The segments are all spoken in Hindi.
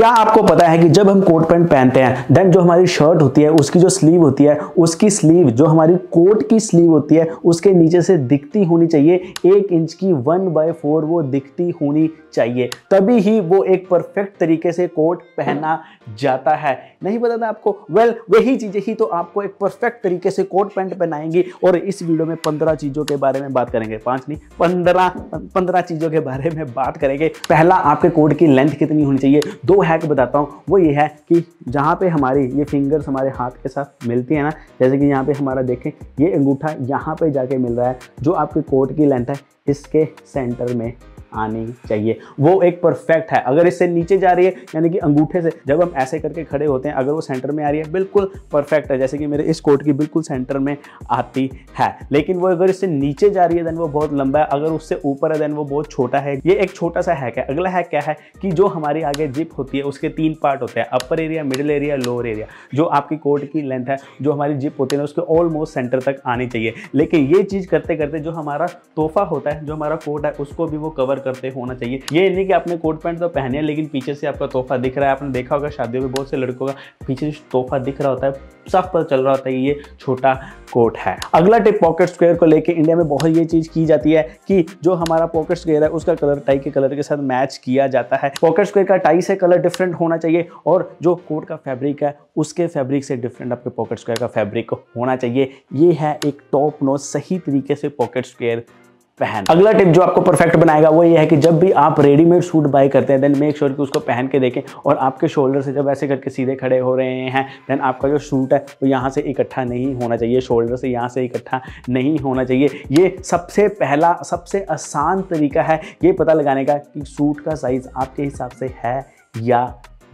क्या आपको पता है कि जब हम कोट पैंट पहनते हैं देन जो हमारी शर्ट होती है, उसकी जो स्लीव होती है, उसकी स्लीव जो हमारी कोट की स्लीव होती है, उसके नीचे से दिखती होनी चाहिए। एक इंच की वन बाय फोर वो दिखती होनी चाहिए। तभी ही वो एक परफेक्ट तरीके से कोट पहना जाता है। नहीं था आपको? वेल वही चीज़ें ही तो आपको एक परफेक्ट तरीके से कोट पैंट पहनाएँगी और इस वीडियो में पंद्रह चीज़ों के बारे में बात करेंगे। पाँच नहीं, पंद्रह पंद्रह चीज़ों के बारे में बात करेंगे। पहला आपके कोट की लेंथ कितनी होनी चाहिए? दो हैक बताता हूँ। वो ये है कि जहाँ पे हमारी ये फिंगर्स हमारे हाथ के साथ मिलती है ना, जैसे कि यहाँ पे हमारा देखें, ये अंगूठा यहाँ पे जाके मिल रहा है, जो आपके कोट की लेंथ है, इसके सेंटर में। आनी चाहिए। वो एक परफेक्ट है। अगर इससे नीचे जा रही है, यानी कि अंगूठे से, जब हम ऐसे करके खड़े होते हैं, अगर वो सेंटर में आ रही है, बिल्कुल परफेक्ट है। जैसे कि मेरे इस कोट की बिल्कुल सेंटर में आती है। लेकिन वो अगर इससे नीचे जा रही है देन वो बहुत लंबा है। अगर उससे ऊपर है देन वो बहुत छोटा है। ये एक छोटा सा हैक है। अगला हैक क्या है कि जो हमारी आगे जिप होती है, उसके तीन पार्ट होते हैं। Upper area middle area lower area जो आपकी कोट की लेंथ है, जो हमारी जिप होती है उसके ऑलमोस्ट सेंटर तक आनी चाहिए। लेकिन ये चीज़ करते करते जो हमारा तोहफा होता है, जो हमारा कोट है, उसको भी वो कवर करते होना चाहिए। ये नहीं कि आपने कोट पैंट तो पहने है, लेकिन पीछे से आपका तोहफा दिख रहा है। आपने देखा होगा शादियों में बहुत से लड़कों का पीछे से तोहफा दिख रहा होता है। साफ़ पता चल रहा होता है ये छोटा कोट है। अगला टिप, पॉकेट स्क्वेयर को लेके इंडिया में बहुत ये चीज़ की जाती है कि जो हमारा पॉकेट स्क्वेयर है, उसका कलर टाई के कलर के साथ मैच किया जाता है। पॉकेट स्क्वेयर का टाई से कलर डिफरेंट होना चाहिए और जो कोट का फैब्रिक है, उसके फैब्रिक से डिफरेंट आपके पॉकेट स्क्वेयर का फैब्रिक होना चाहिए। ये है एक टॉप नो सही तरीके से पॉकेट स्क्वेयर पहन अगला टिप जो आपको परफेक्ट बनाएगा वो ये है कि जब भी आप रेडीमेड सूट बाय करते हैं देन मेक श्योर कि उसको पहन के देखें और आपके शोल्डर से जब ऐसे करके सीधे खड़े हो रहे हैं देन आपका जो सूट है वो यहाँ से इकट्ठा नहीं होना चाहिए शोल्डर से यहाँ से इकट्ठा नहीं होना चाहिए। ये सबसे पहला, सबसे आसान तरीका है ये पता लगाने का कि सूट का साइज़ आपके हिसाब से है या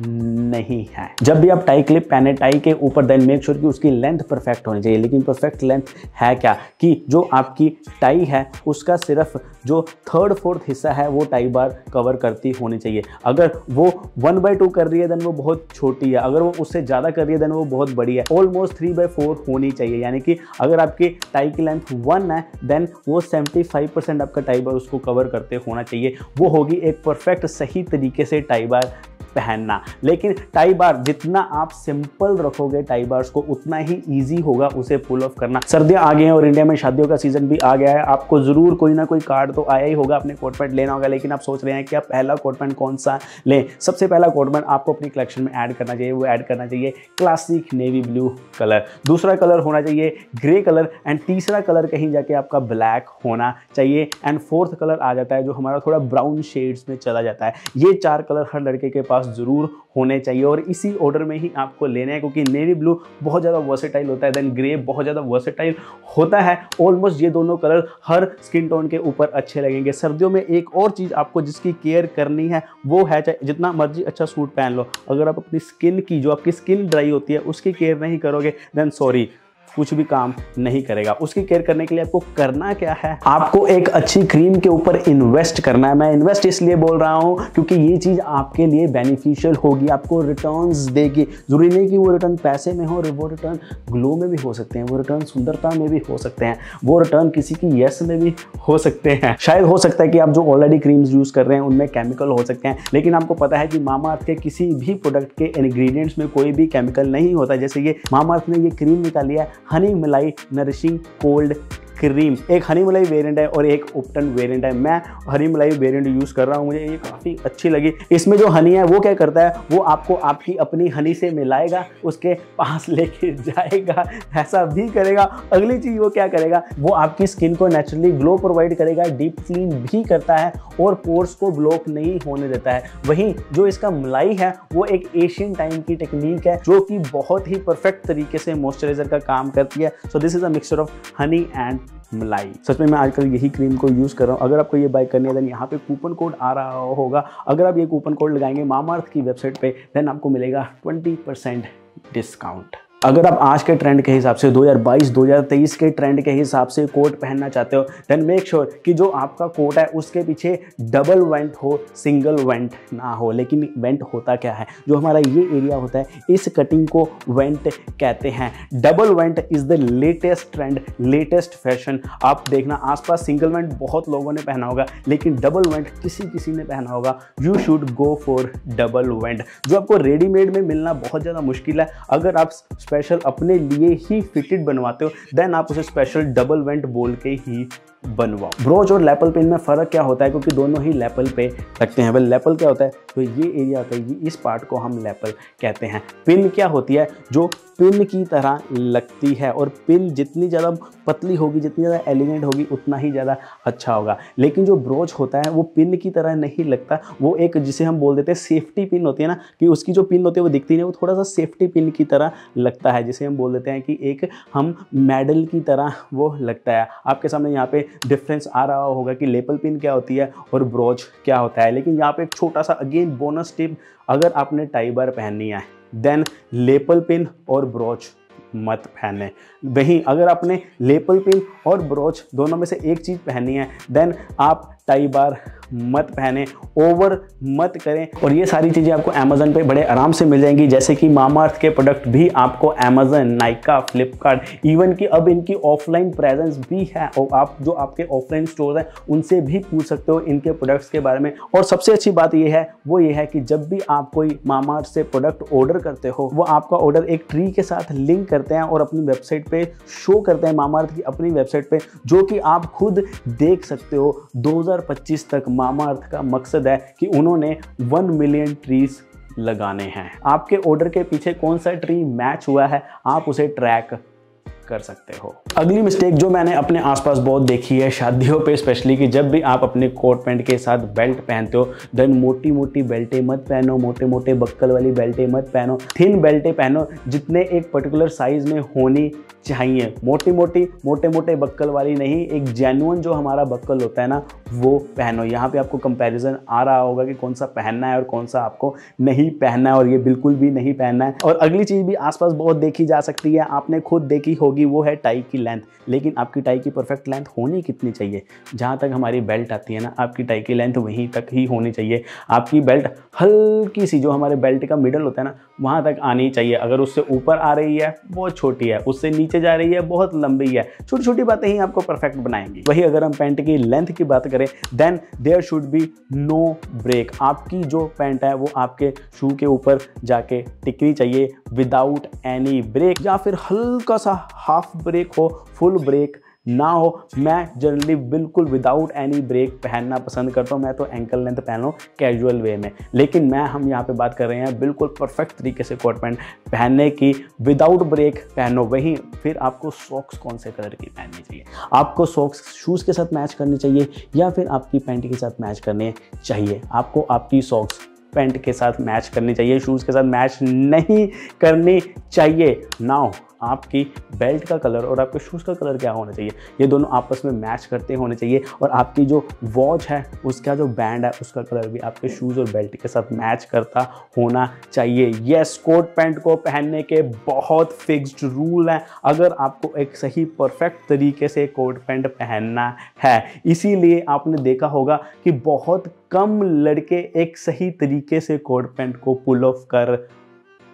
नहीं है। जब भी आप टाई क्लिप पहने टाई के ऊपर देन मेक श्योर कि उसकी लेंथ परफेक्ट होनी चाहिए। लेकिन परफेक्ट लेंथ है क्या? कि जो आपकी टाई है, उसका सिर्फ़ जो थर्ड फोर्थ हिस्सा है, वो टाई बार कवर करती होनी चाहिए। अगर वो वन बाई टू कर रही है देन वो बहुत छोटी है। अगर वो उससे ज़्यादा कर रही है देन वो बहुत बड़ी है। ऑलमोस्ट थ्री बाई फोर होनी चाहिए। यानी कि अगर आपकी टाई की लेंथ वन है देन वो सेवेंटी फाइव परसेंट आपका टाई बार उसको कवर करते होना चाहिए। वो होगी एक परफेक्ट सही तरीके से टाई बार पहनना। लेकिन टाई बार जितना आप सिंपल रखोगे टाई बार्स को, उतना ही ईजी होगा उसे पुल ऑफ़ करना। सर्दियाँ आ गई हैं और इंडिया में शादियों का सीज़न भी आ गया है। आपको ज़रूर कोई ना कोई कार्ड तो आया ही होगा, अपने कोट पैंट लेना होगा। लेकिन आप सोच रहे हैं कि आप पहला कोट पैंट कौन सा लें? सबसे पहला कोट पैंट आपको अपनी कलेक्शन में ऐड करना चाहिए। वो ऐड करना चाहिए क्लासिक नेवी ब्लू कलर दूसरा कलर होना चाहिए ग्रे कलर एंड तीसरा कलर कहीं जाके आपका ब्लैक होना चाहिए। एंड फोर्थ कलर आ जाता है जो हमारा थोड़ा ब्राउन शेड्स में चला जाता है। ये चार कलर हर लड़के के पास ज़रूर होने चाहिए। और इसी ऑर्डर में ही आपको लेना है, क्योंकि नेवी ब्लू बहुत ज़्यादा वर्सेटाइल होता है देन ग्रे बहुत ज़्यादा वर्सेटाइल होता है। ऑलमोस्ट ये दोनों कलर हर स्किन टोन के ऊपर अच्छे लगेंगे। सर्दियों में एक और चीज़ आपको जिसकी केयर करनी है, वो है चाहे जितना मर्ज़ी अच्छा सूट पहन लो। अगर आप अपनी स्किन की, जो आपकी स्किन ड्राई होती है, उसकी केयर नहीं करोगे देन सॉरी कुछ भी काम नहीं करेगा। उसकी केयर करने के लिए आपको करना क्या है? आपको एक अच्छी क्रीम के ऊपर इन्वेस्ट करना है। मैं इन्वेस्ट इसलिए बोल रहा हूँ क्योंकि ये चीज़ आपके लिए बेनिफिशियल होगी, आपको रिटर्न देगी। ज़रूरी नहीं कि वो रिटर्न पैसे में हो, वो रिटर्न ग्लो में भी हो सकते हैं, वो रिटर्न सुंदरता में भी हो सकते हैं, वो रिटर्न किसी की यस में भी हो सकते हैं। शायद हो सकता है कि आप जो ऑलरेडी क्रीम्स यूज़ कर रहे हैं, उनमें केमिकल हो सकते हैं, लेकिन आपको पता है कि मामा अर्थ के किसी भी प्रोडक्ट के इंग्रेडिएंट्स में कोई भी केमिकल नहीं होता। जैसे ये मामा अर्थ ने ये क्रीम निकाली है हनी मलाई नरिशिंग कोल्ड क्रीम एक हनी मलाई वेरियंट है और एक उपटन वेरियंट है। मैं हनी मलाई वेरियंट यूज़ कर रहा हूँ, मुझे ये काफ़ी अच्छी लगी। इसमें जो हनी है, वो क्या करता है? वो आपको आपकी अपनी हनी से मिलाएगा, उसके पास लेके जाएगा, ऐसा भी करेगा। अगली चीज़ वो क्या करेगा? वो आपकी स्किन को नेचुरली ग्लो प्रोवाइड करेगा डीप क्लीन भी करता है और पोर्स को ब्लॉक नहीं होने देता है। वहीं जो इसका मलाई है, वो एक एशियन टाइम की टेक्निक है, जो कि बहुत ही परफेक्ट तरीके से मॉइस्चराइजर का काम करती है। So this is a mixture of honey and malai. सच में मैं आजकल यही क्रीम को यूज़ कर रहा हूँ। अगर आपको ये बाई करनी है देन यहाँ पे कूपन कोड आ रहा होगा। अगर आप ये कूपन कोड लगाएँगे मामार्थ की वेबसाइट पे देन आपको मिलेगा ट्वेंटी डिस्काउंट अगर आप आज के ट्रेंड के हिसाब से 2022 2023 के ट्रेंड के हिसाब से कोट पहनना चाहते हो देन मेक श्योर कि जो आपका कोट है, उसके पीछे डबल वेंट हो सिंगल वेंट ना हो। लेकिन वेंट होता क्या है? जो हमारा ये एरिया होता है, इस कटिंग को वेंट कहते हैं। Double vent is the latest trend latest fashion आप देखना, आसपास सिंगल वेंट बहुत लोगों ने पहना होगा, लेकिन डबल वेंट किसी किसी ने पहना होगा। You should go for double vent जो आपको रेडीमेड में मिलना बहुत ज़्यादा मुश्किल है। अगर आप स्पेशल अपने लिए ही फिटेड बनवाते हो देन आप उसे स्पेशल डबल वेंट बोल के ही बनवाओ। ब्रोच और लेपल पेन में फ़र्क क्या होता है? क्योंकि दोनों ही लेपल पे लगते हैं। वेल, लेपल क्या होता है? तो ये एरिया होता है, ये इस पार्ट को हम लेपल कहते हैं। पिन क्या होती है? जो पिन की तरह लगती है और पिन जितनी ज़्यादा पतली होगी, जितनी ज़्यादा एलिगेंट होगी, उतना ही ज़्यादा अच्छा होगा। लेकिन जो ब्रोच होता है, वो पिन की तरह नहीं लगता। वो एक जिसे हम बोल देते हैं सेफ्टी पिन होती है ना, कि उसकी जो पिन होती है, वो दिखती नहीं वो थोड़ा सा सेफ्टी पिन की तरह लगता है, जिसे हम बोल देते हैं कि एक हम मेडल की तरह वो लगता है। आपके सामने यहाँ पे डिफरेंस आ रहा होगा कि लेपल पिन क्या होती है और ब्रोच क्या होता है। लेकिन यहाँ पे एक छोटा सा अगेन बोनस टिप अगर आपने टाइबर बार पहननी है देन लेपल पिन और ब्रोच मत पहने। वहीं अगर आपने लेपल पिन और ब्रोच दोनों में से एक चीज़ पहननी है देन आप टाई बार मत पहने ओवर मत करें। और ये सारी चीज़ें आपको अमेजन पे बड़े आराम से मिल जाएँगी। जैसे कि मामार्थ के प्रोडक्ट भी आपको अमेजन नाइका फ्लिपकार्ट इवन कि अब इनकी ऑफलाइन प्रेजेंस भी है। और आप जो आपके ऑफलाइन स्टोर हैं, उनसे भी पूछ सकते हो इनके प्रोडक्ट्स के बारे में। और सबसे अच्छी बात यह है, वो ये है कि जब भी आप कोई मामार्थ से प्रोडक्ट ऑर्डर करते हो, वो आपका ऑर्डर एक ट्री के साथ लिंक करते हैं और अपनी वेबसाइट पर शो करते हैं मामार्थ की अपनी वेबसाइट पर जो कि आप खुद देख सकते हो। 2025 तक मामा अर्थ का मकसद है कि उन्होंने वन मिलियन ट्रीज लगाने हैं। आपके ऑर्डर के पीछे कौन सा ट्री मैच हुआ है? आप उसे ट्रैक कर सकते हो। अगली मिस्टेक जो मैंने अपने आसपास बहुत देखी है शादियों पे स्पेशली कि जब भी आप अपने कोट पैंट के साथ बेल्ट पहनते हो देन मोटी मोटी बेल्टें मत पहनो मोटे मोटे बक्कल वाली बेल्टें मत पहनो थिन बेल्टें पहनो, जितने एक पर्टिकुलर साइज़ में होनी चाहिए। मोटी मोटी मोटे मोटे बक्कल वाली नहीं, एक जेनुअन जो हमारा बक्कल होता है ना, वो पहनो। यहाँ पे आपको कंपैरिजन आ रहा होगा कि कौन सा पहनना है और कौन सा आपको नहीं पहनना है, और ये बिल्कुल भी नहीं पहनना है। और अगली चीज़ भी आसपास बहुत देखी जा सकती है, आपने खुद देखी होगी वो है टाई की लेंथ लेकिन आपकी टाई की परफेक्ट लेंथ होनी कितनी चाहिए? जहाँ तक हमारी बेल्ट आती है ना, आपकी टाई की लेंथ वहीं तक ही होनी चाहिए। आपकी बेल्ट हल्की सी, जो हमारे बेल्ट का मिडल होता है ना, वहाँ तक आनी चाहिए। अगर उससे ऊपर आ रही है, बहुत छोटी है। उससे नीचे जा रही है, बहुत लंबी है। छोटी छोटी बातें ही आपको परफेक्ट बनाएँगी। वही अगर हम पैंट की लेंथ की बात करें then there should be no break आपकी जो पैंट है, वो आपके शू के ऊपर जाके टिकनी चाहिए विदाउट एनी ब्रेक या फिर हल्का सा हाफ़ ब्रेक हो फुल ब्रेक ना हो मैं जनरली बिल्कुल विदाउट एनी ब्रेक पहनना पसंद करता हूँ। मैं तो एंकल लेंथ पहन लूँ कैजुअल वे में। लेकिन मैं हम यहाँ पे बात कर रहे हैं बिल्कुल परफेक्ट तरीके से कोट पैंट पहनने की। विदाउट ब्रेक पहनो वहीं फिर आपको सॉक्स कौन से कलर की पहननी चाहिए? आपको सॉक्स शूज़ के साथ मैच करनी चाहिए या फिर आपकी पैंट के साथ मैच करने चाहिए? आपको आपकी सॉक्स पैंट के साथ मैच करनी चाहिए। शूज़ के साथ मैच नहीं करनी चाहिए। नाउ आपकी बेल्ट का कलर और आपके शूज़ का कलर क्या होना चाहिए? ये दोनों आपस में मैच करते होने चाहिए और आपकी जो वॉच है, उसका जो बैंड है, उसका कलर भी आपके शूज़ और बेल्ट के साथ मैच करता होना चाहिए। येस कोट पैंट को पहनने के बहुत फिक्स्ड रूल हैं। अगर आपको एक सही परफेक्ट तरीके से कोट पैंट पहनना है, इसीलिए आपने देखा होगा कि बहुत कम लड़के एक सही तरीके से कोट पैंट को पुल ऑफ़ कर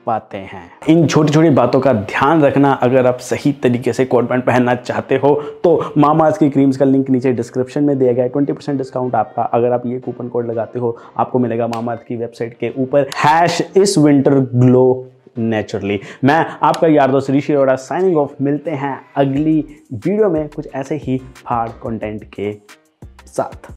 पाते हैं। इन छोटी छोटी बातों का ध्यान रखना अगर आप सही तरीके से कोट पैंट पहनना चाहते हो तो मामाज की क्रीम्स का लिंक नीचे डिस्क्रिप्शन में दिया गया है। ट्वेंटी परसेंट डिस्काउंट आपका अगर आप ये कूपन कोड लगाते हो, आपको मिलेगा मामाज की वेबसाइट के ऊपर। हैश इस विंटर ग्लो नेचुरली। मैं आपका यार दोस्त ऋषि अरोड़ा साइनिंग ऑफ़। मिलते हैं अगली वीडियो में कुछ ऐसे ही हार्ड कंटेंट के साथ।